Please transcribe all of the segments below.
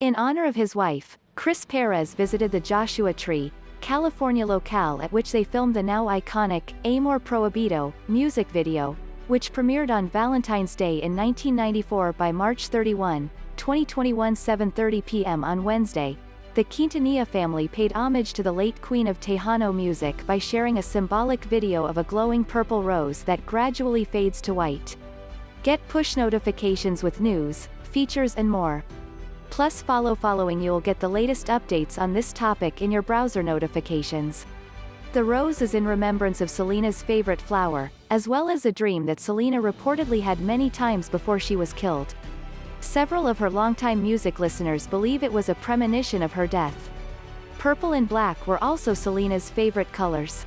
In honor of his wife, Chris Perez visited the Joshua Tree, California locale at which they filmed the now iconic Amor Prohibido music video, which premiered on Valentine's Day in 1994 by March 31, 2021 7.30 p.m. on Wednesday. The Quintanilla family paid homage to the late queen of Tejano music by sharing a symbolic video of a glowing purple rose that gradually fades to white. Get push notifications with news, features and more. Plus follow following you'll get the latest updates on this topic in your browser notifications. The rose is in remembrance of Selena's favorite flower, as well as a dream that Selena reportedly had many times before she was killed. Several of her longtime music listeners believe it was a premonition of her death. Purple and black were also Selena's favorite colors.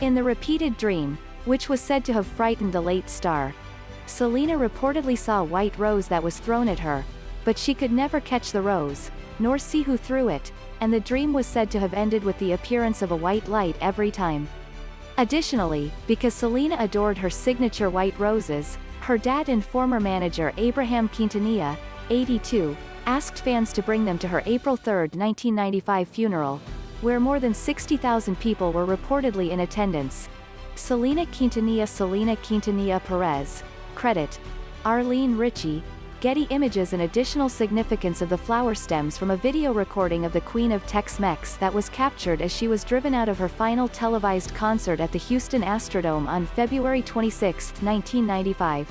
In the repeated dream, which was said to have frightened the late star, Selena reportedly saw a white rose that was thrown at her, but she could never catch the rose, nor see who threw it, and the dream was said to have ended with the appearance of a white light every time. Additionally, because Selena adored her signature white roses, her dad and former manager Abraham Quintanilla, 82, asked fans to bring them to her April 3, 1995 funeral, where more than 60,000 people were reportedly in attendance. Selena Quintanilla Selena Quintanilla Perez, credit, Arlene Richie, Getty Images An additional significance of the flower stems from a video recording of the Queen of Tex-Mex that was captured as she was driven out of her final televised concert at the Houston Astrodome on February 26, 1995.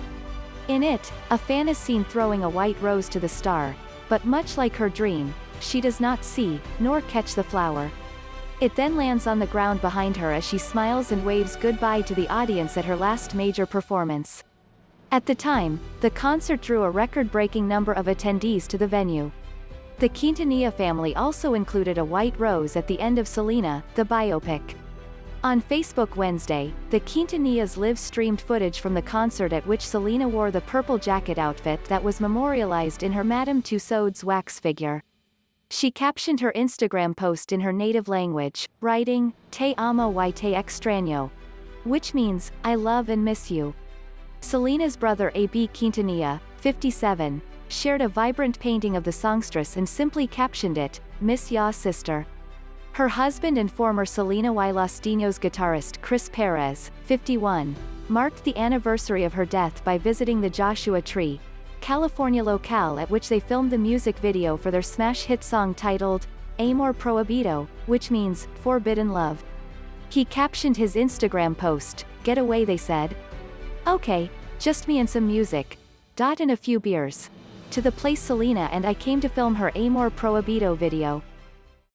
In it, a fan is seen throwing a white rose to the star, but much like her dream, she does not see, nor catch the flower. It then lands on the ground behind her as she smiles and waves goodbye to the audience at her last major performance. At the time, the concert drew a record-breaking number of attendees to the venue. The Quintanilla family also included a white rose at the end of Selena, the biopic. On Facebook Wednesday, the Quintanillas live-streamed footage from the concert at which Selena wore the purple jacket outfit that was memorialized in her Madame Tussauds wax figure. She captioned her Instagram post in her native language, writing, Te amo y te extraño, which means, I love and miss you. Selena's brother A.B. Quintanilla, 57, shared a vibrant painting of the songstress and simply captioned it, Miss Ya's sister. Her husband and former Selena y Los Dinos guitarist Chris Perez, 51, marked the anniversary of her death by visiting the Joshua Tree, California locale at which they filmed the music video for their smash hit song titled, Amor Prohibido, which means, Forbidden Love. He captioned his Instagram post, Get away they said, Okay, just me and some music. Dot and a few beers. To the place Selena and I came to film her Amor Prohibido video.